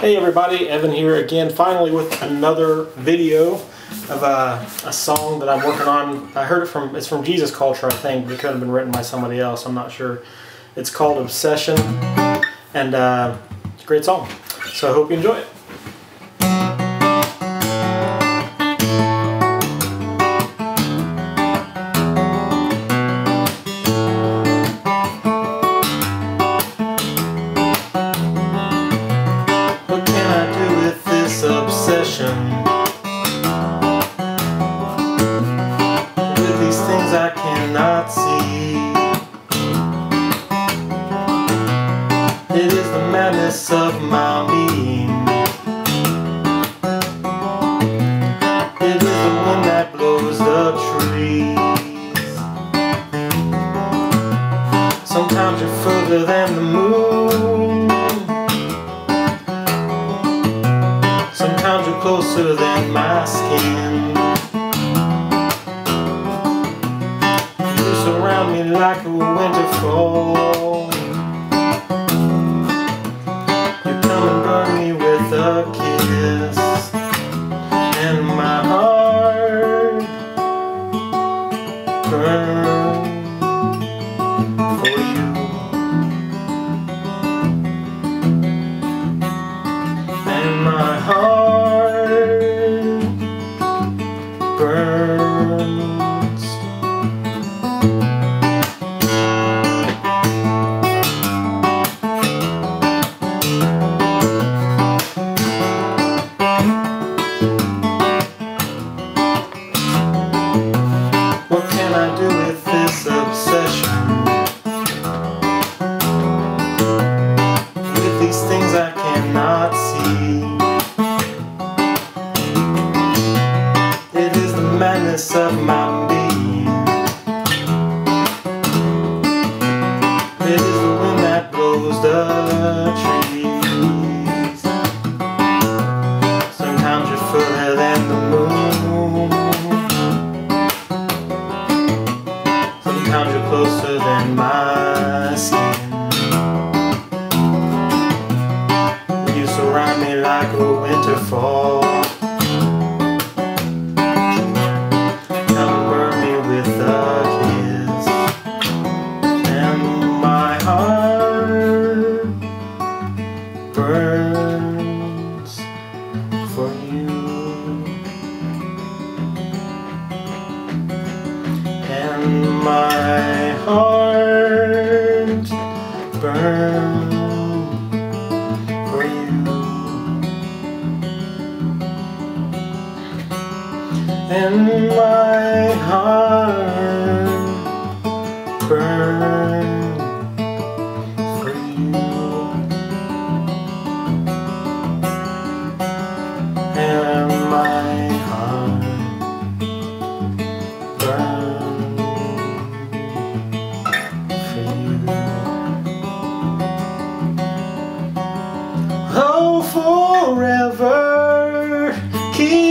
Hey everybody, Evan here again, finally with another video of uh, a song that I'm working on. I heard it from, it's from Jesus Culture I think, but it could have been written by somebody else, I'm not sure. It's called Obsession, and uh, it's a great song. So I hope you enjoy it. Obsession? With these things I cannot see. It is the madness of my being. Closer than my skin. You surround me like a winter fall. You come and burn me with a kiss. Burns. Madness of my being. It is the wind that blows the trees. Sometimes you're further than the moon. Sometimes you're closer than my skin. You surround me like a winter fall. Burns for you. And my heart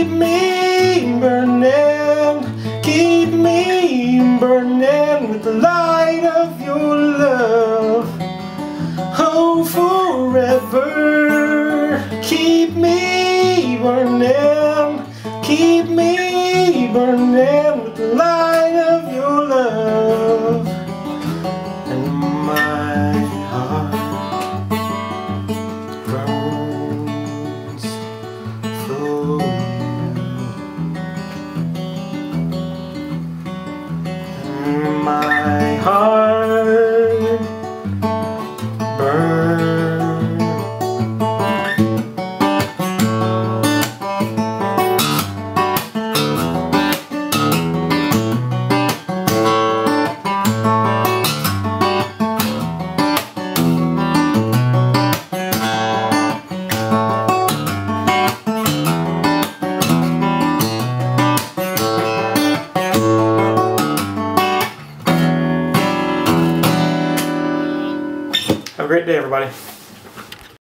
keep me burning, keep me burning with the light of your love. Oh, forever, keep me burning, keep me burning day, everybody.